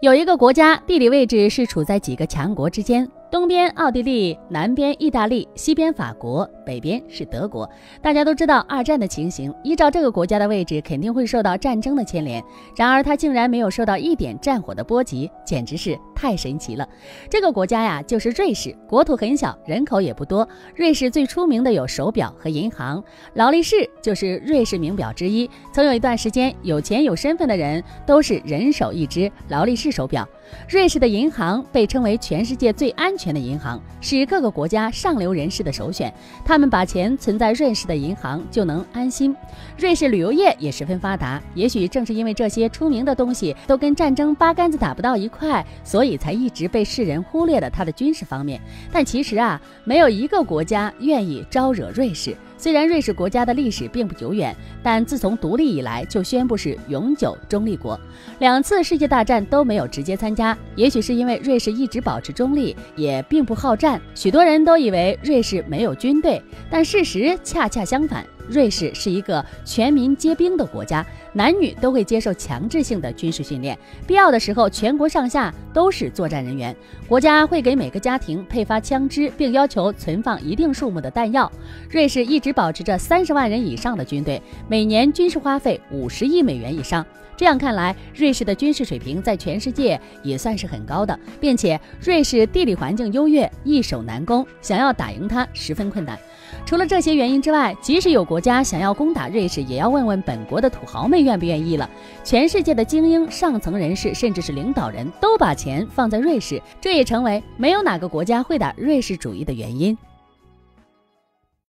有一个国家地理位置是处在几个强国之间。东边奥地利，南边意大利，西边法国，北边是德国。大家都知道二战的情形，依照这个国家的位置，肯定会受到战争的牵连。然而它竟然没有受到一点战火的波及，简直是太神奇了。这个国家呀，就是瑞士，国土很小，人口也不多。瑞士最出名的有手表和银行，劳力士就是瑞士名表之一。曾有一段时间，有钱有身份的人都是人手一只劳力士手表。瑞士的银行被称为全世界最安。全的银行是各个国家上流人士的首选，他们把钱存在瑞士的银行就能安心。瑞士旅游业也十分发达，也许正是因为这些出名的东西都跟战争八竿子打不到一块，所以才一直被世人忽略了它的军事方面。但其实啊，没有一个国家愿意招惹瑞士。虽然瑞士国家的历史并不久远，但自从独立以来就宣布是永久中立国，两次世界大战都没有直接参加。也许是因为瑞士一直保持中立，也并不好战，许多人都以为瑞士没有军队，但事实恰恰相反。瑞士是一个全民皆兵的国家，男女都会接受强制性的军事训练，必要的时候，全国上下都是作战人员。国家会给每个家庭配发枪支，并要求存放一定数目的弹药。瑞士一直保持着三十万人以上的军队，每年军事花费五十亿美元以上。这样看来，瑞士的军事水平在全世界也算是很高的，并且瑞士地理环境优越，易守难攻，想要打赢它十分困难。除了这些原因之外，即使有国家想要攻打瑞士，也要问问本国的土豪们愿不愿意了。全世界的精英、上层人士，甚至是领导人都把钱放在瑞士，这也成为没有哪个国家会打瑞士主义的原因。